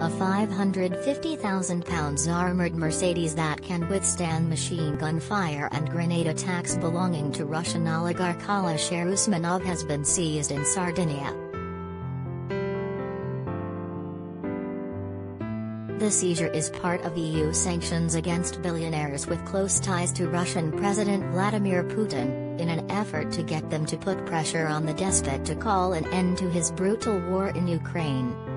a 550,000 pounds armored Mercedes that can withstand machine gun fire and grenade attacks belonging to Russian oligarch Alisher Usmanov has been seized in Sardinia. The seizure is part of EU sanctions against billionaires with close ties to Russian President Vladimir Putin, in an effort to get them to put pressure on the despot to call an end to his brutal war in Ukraine.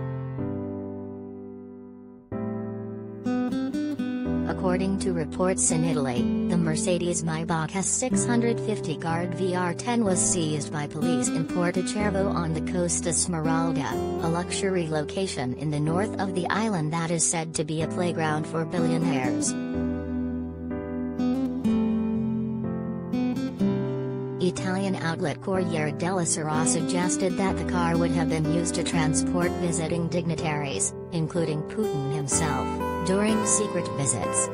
According to reports in Italy, the Mercedes Maybach S650 Guard VR10 was seized by police in Porto Cervo on the Costa Smeralda, a luxury location in the north of the island that is said to be a playground for billionaires. Italian outlet Corriere della Sera suggested that the car would have been used to transport visiting dignitaries, including Putin himself, during secret visits.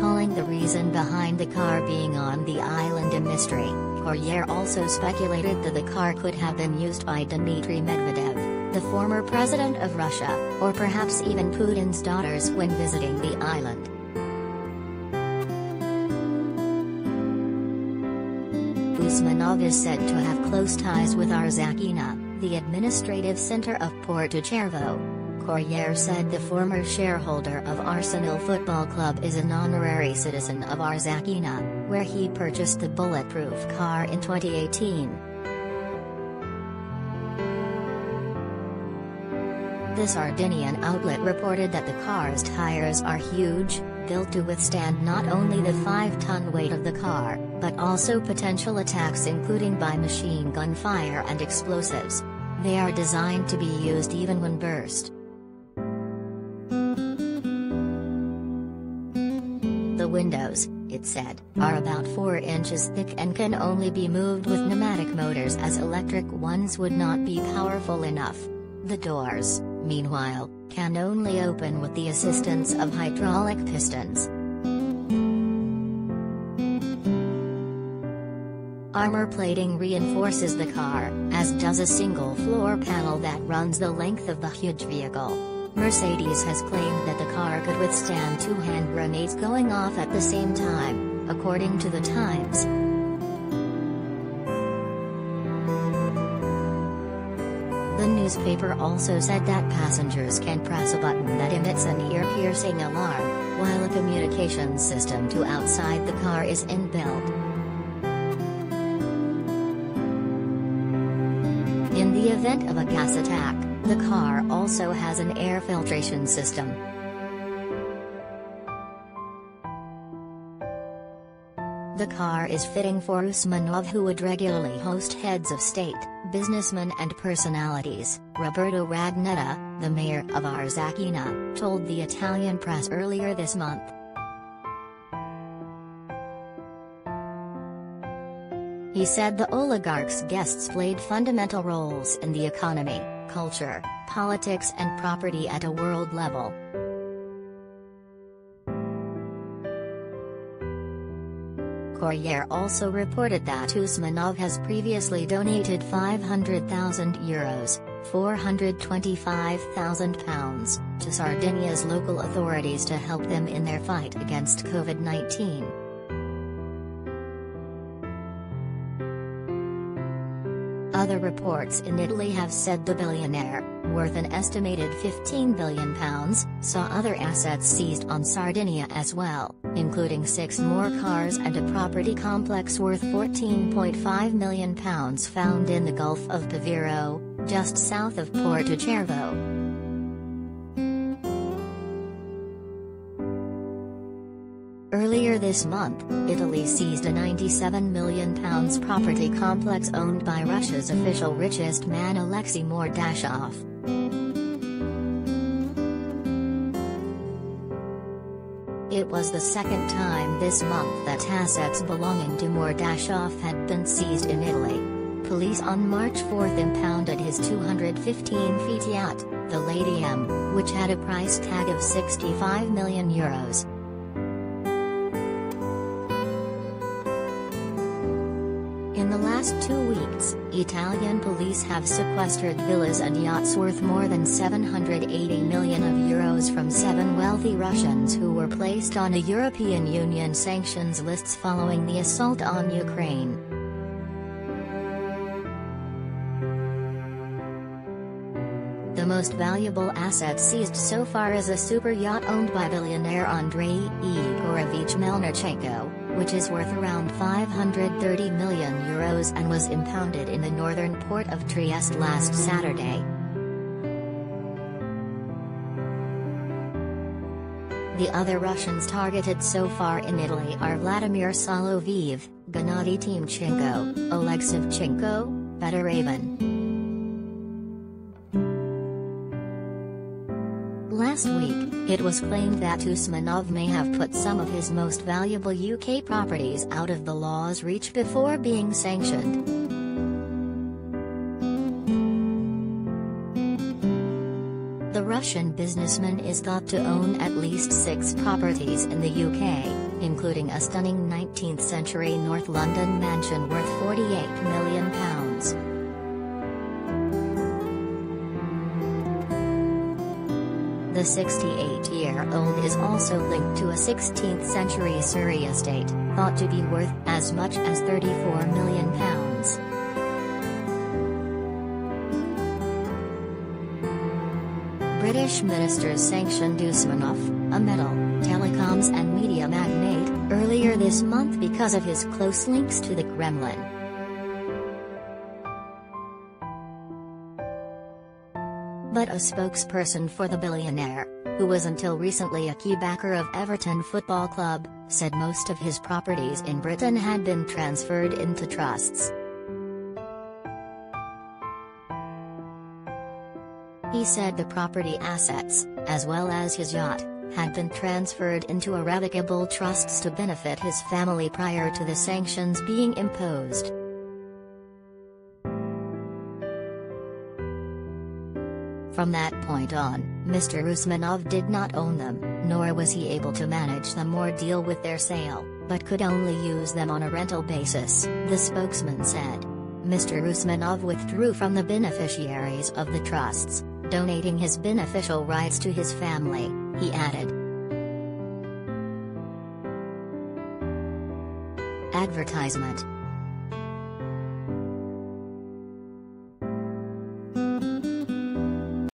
Calling the reason behind the car being on the island a mystery, Corriere also speculated that the car could have been used by Dmitry Medvedev, the former president of Russia, or perhaps even Putin's daughters when visiting the island. Usmanov is said to have close ties with Arzachena, the administrative center of Porto Cervo. Corriere said the former shareholder of Arsenal Football Club is an honorary citizen of Arzachena, where he purchased the bulletproof car in 2018. The Sardinian outlet reported that the car's tires are huge, built to withstand not only the 5-ton weight of the car, but also potential attacks including by machine gun fire and explosives. They are designed to be used even when burst. The windows, it said, are about 4 inches thick and can only be moved with pneumatic motors as electric ones would not be powerful enough. The doors, meanwhile, can only open with the assistance of hydraulic pistons. Armor plating reinforces the car, as does a single floor panel that runs the length of the huge vehicle. Mercedes has claimed that the car could withstand two hand grenades going off at the same time, according to the Times. Newspaper also said that passengers can press a button that emits an ear-piercing alarm, while a communication system to outside the car is inbuilt. In the event of a gas attack, the car also has an air filtration system. The car is fitting for Usmanov who would regularly host heads of state, businessmen and personalities, Roberto Ragnedda, the mayor of Arzachena, told the Italian press earlier this month. He said the oligarch's guests played fundamental roles in the economy, culture, politics and property at a world level. Corriere also reported that Usmanov has previously donated 500,000 euros, 425,000 pounds, to Sardinia's local authorities to help them in their fight against COVID-19. Other reports in Italy have said the billionaire, worth an estimated £15 billion, saw other assets seized on Sardinia as well, including six more cars and a property complex worth £14.5 million found in the Gulf of Pevero, just south of Porto Cervo. Earlier this month, Italy seized a £97 million property complex owned by Russia's official richest man Alexei Mordashov. It was the second time this month that assets belonging to Mordashov had been seized in Italy. Police on March 4 impounded his 215 feet yacht, the Lady M, which had a price tag of 65 million euros. Past two weeks, Italian police have sequestered villas and yachts worth more than 780 million of euros from seven wealthy Russians who were placed on a European Union sanctions lists following the assault on Ukraine. The most valuable asset seized so far is a super yacht owned by billionaire Andrei Igorovich Melnichenko, which is worth around 530 million euros and was impounded in the northern port of Trieste last Saturday. The other Russians targeted so far in Italy are Vladimir Soloviev, Gennady Timchenko, Oleg Savchenko, Fedor Last week, it was claimed that Usmanov may have put some of his most valuable UK properties out of the law's reach before being sanctioned. The Russian businessman is thought to own at least six properties in the UK, including a stunning 19th-century North London mansion worth £48 million. The 68-year-old is also linked to a 16th-century Surrey estate, thought to be worth as much as £34 million. British ministers sanctioned Usmanov, a metal, telecoms and media magnate, earlier this month because of his close links to the Kremlin. But a spokesperson for the billionaire, who was until recently a key backer of Everton Football Club, said most of his properties in Britain had been transferred into trusts. He said the property assets, as well as his yacht, had been transferred into irrevocable trusts to benefit his family prior to the sanctions being imposed. From that point on, Mr. Usmanov did not own them, nor was he able to manage them or deal with their sale, but could only use them on a rental basis, the spokesman said. Mr. Usmanov withdrew from the beneficiaries of the trusts, donating his beneficial rights to his family, he added. Advertisement